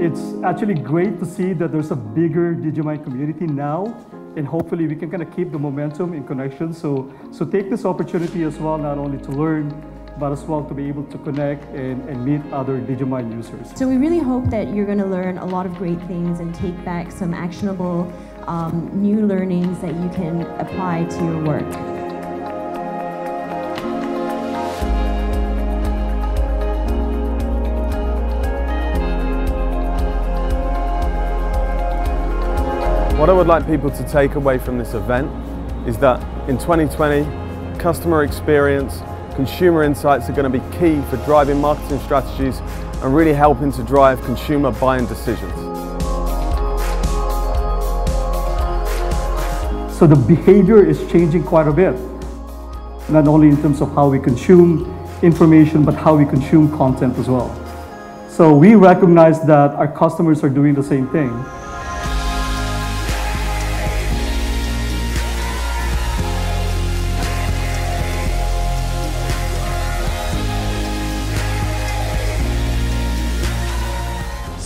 It's actually great to see that there's a bigger Digimind community now, and hopefully we can kind of keep the momentum in connection. So, so take this opportunity as well, not only to learn, but as well to be able to connect and, and meet other Digimind users. So we really hope that you're going to learn a lot of great things and take back some actionable um, new learnings that you can apply to your work. What I would like people to take away from this event is that in 2020, customer experience, consumer insights are going to be key for driving marketing strategies and really helping to drive consumer buying decisions. So the behavior is changing quite a bit, not only in terms of how we consume information, but how we consume content as well. So we recognize that our customers are doing the same thing.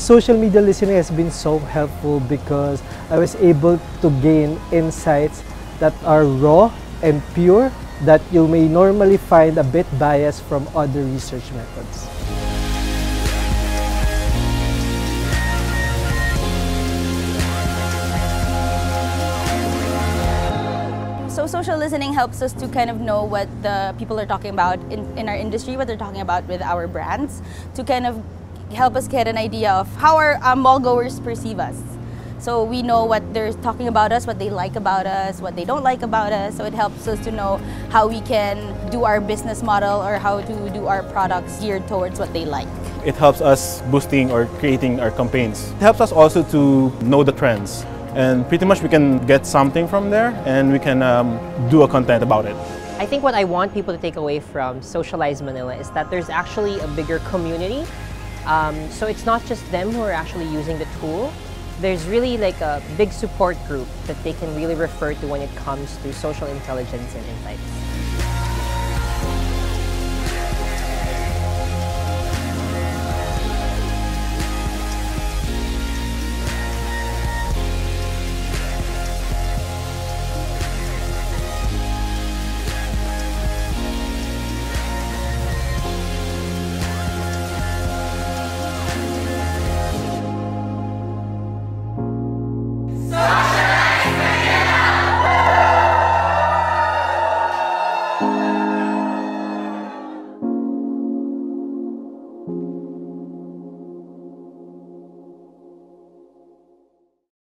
Social media listening has been so helpful because I was able to gain insights that are raw and pure that you may normally find a bit biased from other research methods. So social listening helps us to kind of know what the people are talking about in, in our industry, what they're talking about with our brands, to kind of help us get an idea of how our uh, mall goers perceive us. So we know what they're talking about us, what they like about us, what they don't like about us. So it helps us to know how we can do our business model or how to do our products geared towards what they like. It helps us boosting or creating our campaigns. It helps us also to know the trends. And pretty much we can get something from there and we can um, do a content about it. I think what I want people to take away from Socialize Manila is that there's actually a bigger community um, so it's not just them who are actually using the tool. There's really like a big support group that they can really refer to when it comes to social intelligence and insights.